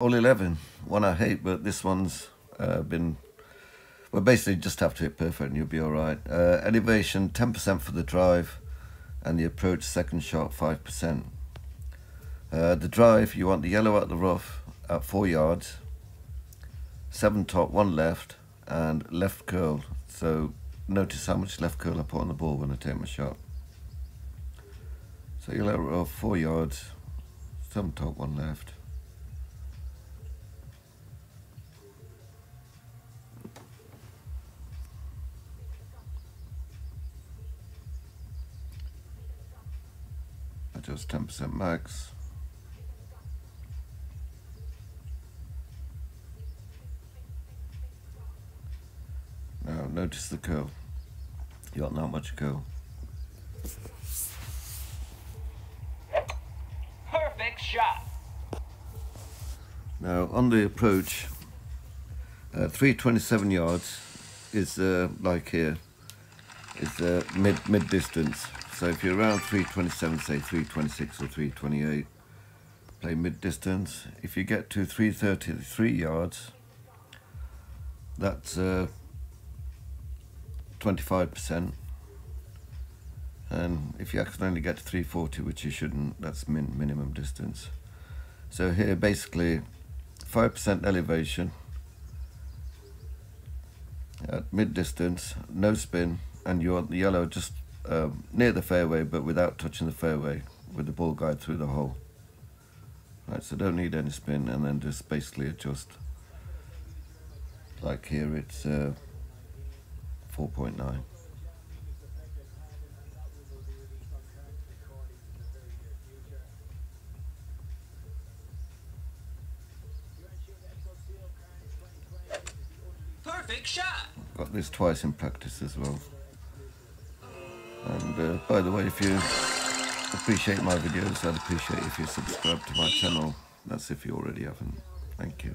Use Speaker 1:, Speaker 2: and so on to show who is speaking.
Speaker 1: All 11, one I hate, but this one's uh, been, well, basically just have to hit perfect and you'll be all right. Uh, elevation, 10% for the drive, and the approach second shot, 5%. Uh, the drive, you want the yellow at the rough at 4 yards, 7 top, 1 left, and left curl. So notice how much left curl I put on the ball when I take my shot. So yellow rough, 4 yards, 7 top, 1 left. Adjust 10% max. Now notice the curl. You got not much curl.
Speaker 2: Perfect shot.
Speaker 1: Now on the approach, uh, 327 yards is uh, like here, is uh, mid mid distance. So if you're around 327, say 326 or 328, play mid distance. If you get to 333 yards, that's uh, 25%. And if you accidentally get to 340, which you shouldn't, that's min minimum distance. So here basically 5% elevation at mid distance, no spin, and you want the yellow just um, near the fairway but without touching the fairway with the ball guide through the hole. Right, so don't need any spin and then just basically adjust. Like here it's uh, 4.9.
Speaker 2: Perfect shot.
Speaker 1: Got this twice in practice as well. And uh, by the way, if you appreciate my videos, I'd appreciate if you subscribe to my channel. That's if you already haven't. Thank you.